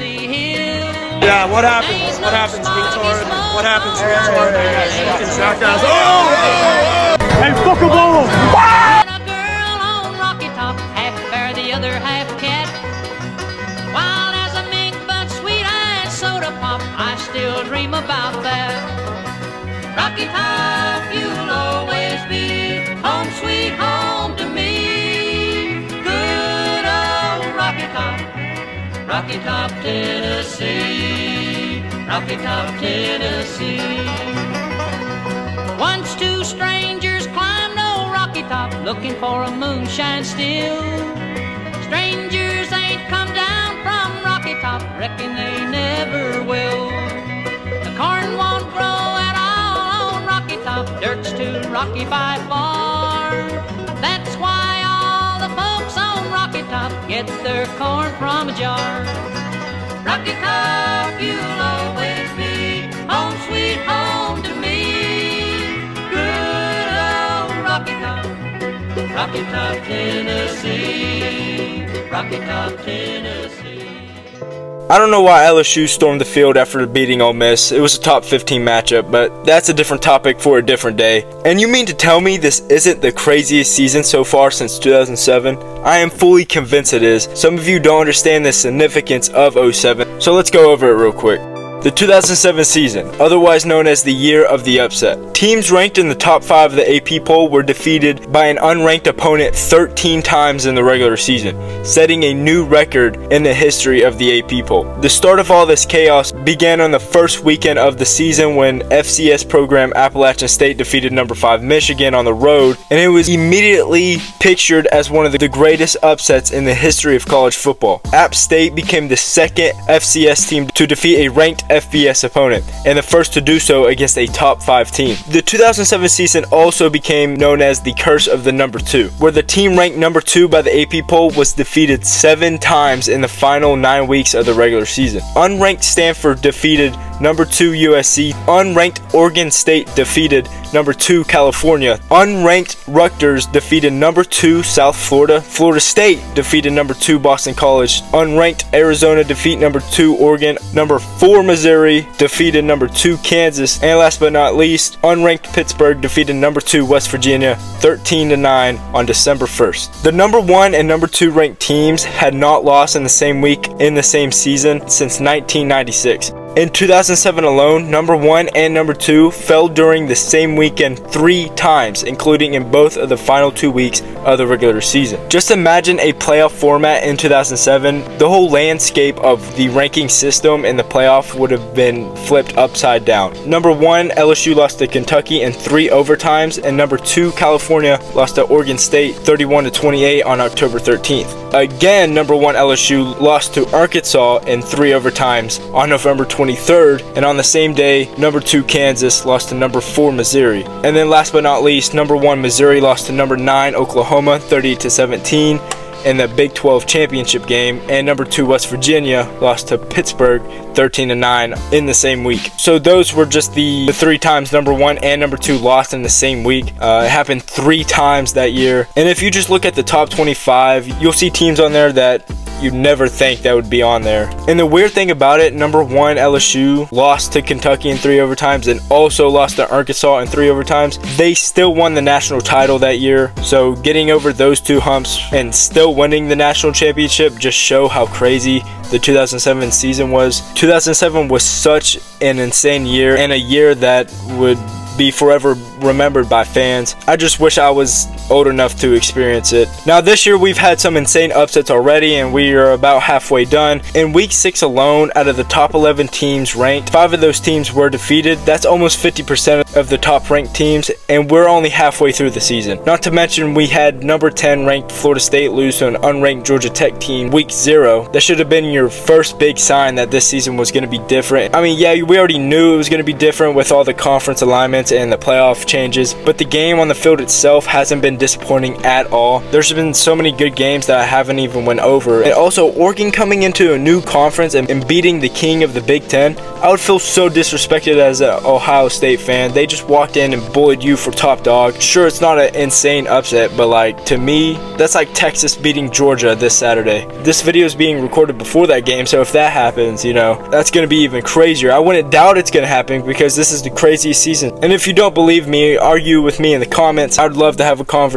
Yeah, what happens? What happens, retard? What happens, retard? Jackass. Oh, oh, oh! Hey, oh. fuck a ball! a Rocky Top, Tennessee. Rocky Top, Tennessee. Once two strangers climbed old Rocky Top looking for a moonshine still. Strangers ain't come down from Rocky Top, reckon they never will. The corn won't grow at all on Rocky Top, dirt's too rocky by far. Top get their corn from a jar. Rocky Top, you'll always be home, sweet home to me. Good old Rocky Top, Rocky Top, Tennessee. Rocky Top, Tennessee. I don't know why LSU stormed the field after beating Ole Miss. It was a top 15 matchup, but that's a different topic for a different day. And you mean to tell me this isn't the craziest season so far since 2007? I am fully convinced it is. Some of you don't understand the significance of 07, so let's go over it real quick. The 2007 season, otherwise known as the year of the upset. Teams ranked in the top 5 of the AP poll were defeated by an unranked opponent 13 times in the regular season, setting a new record in the history of the AP poll. The start of all this chaos began on the first weekend of the season when FCS program Appalachian State defeated number 5 Michigan on the road, and it was immediately pictured as one of the greatest upsets in the history of college football. App State became the second FCS team to defeat a ranked FBS opponent, and the first to do so against a top 5 team. The 2007 season also became known as the Curse of the Number 2, where the team ranked number 2 by the AP poll was defeated 7 times in the final 9 weeks of the regular season. Unranked Stanford defeated number 2 USC, unranked Oregon State defeated number 2 California, unranked Rutgers defeated number 2 South Florida, Florida State defeated number 2 Boston College, unranked Arizona defeat number 2 Oregon, number 4 Missouri defeated number 2 Kansas, and last but not least, unranked Pittsburgh defeated number 2 West Virginia 13 to 9 on December 1st. The number 1 and number 2 ranked teams had not lost in the same week in the same season since 1996. In 2007 alone, number 1 and number 2 fell during the same weekend three times, including in both of the final two weeks of the regular season. Just imagine a playoff format in 2007. The whole landscape of the ranking system in the playoff would have been flipped upside down. Number 1, LSU lost to Kentucky in three overtimes, and number 2, California lost to Oregon State 31 to 28 on October 13th. Again, number 1 LSU lost to Arkansas in three overtimes on November 23rd, and on the same day, number 2 Kansas lost to number 4 Missouri. And then last but not least, number 1 Missouri lost to number 9 Oklahoma 30 to 17 in the Big 12 championship game, and number two West Virginia lost to Pittsburgh 13 to 9 in the same week. So those were just the, the three times number one and number two lost in the same week. Uh, it happened three times that year. And if you just look at the top 25, you'll see teams on there that you'd never think that would be on there. And the weird thing about it, number one, LSU lost to Kentucky in three overtimes and also lost to Arkansas in three overtimes. They still won the national title that year. So getting over those two humps and still winning the national championship just show how crazy the 2007 season was. 2007 was such an insane year and a year that would be forever remembered by fans. I just wish I was old enough to experience it. Now this year we've had some insane upsets already and we are about halfway done. In week 6 alone, out of the top 11 teams ranked, 5 of those teams were defeated. That's almost 50% of the top ranked teams and we're only halfway through the season. Not to mention we had number 10 ranked Florida State lose to an unranked Georgia Tech team week 0. That should have been your first big sign that this season was going to be different. I mean, yeah, we already knew it was going to be different with all the conference alignments and the playoff changes, but the game on the field itself hasn't been disappointing at all. There's been so many good games that I haven't even went over. And also, Oregon coming into a new conference and, and beating the king of the Big Ten, I would feel so disrespected as an Ohio State fan. They just walked in and bullied you for top dog. Sure, it's not an insane upset, but like to me, that's like Texas beating Georgia this Saturday. This video is being recorded before that game, so if that happens, you know, that's gonna be even crazier. I wouldn't doubt it's gonna happen because this is the craziest season. And if you don't believe me, argue with me in the comments. I'd love to have a conversation.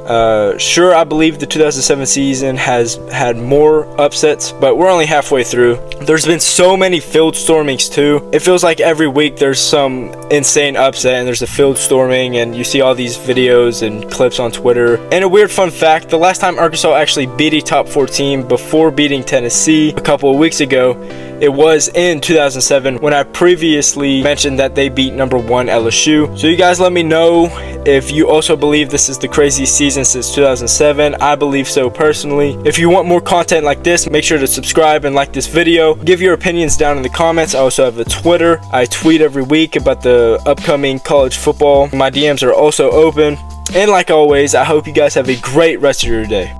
Uh, sure, I believe the 2007 season has had more upsets, but we're only halfway through. There's been so many field stormings too. It feels like every week there's some insane upset and there's a field storming and you see all these videos and clips on Twitter. And a weird fun fact, the last time Arkansas actually beat a top 4 team before beating Tennessee a couple of weeks ago, it was in 2007 when I previously mentioned that they beat number one LSU. So you guys let me know if you also believe this is the craziest season since 2007. I believe so personally. If you want more content like this, make sure to subscribe and like this video. Give your opinions down in the comments. I also have a Twitter. I tweet every week about the upcoming college football. My DMs are also open. And like always, I hope you guys have a great rest of your day.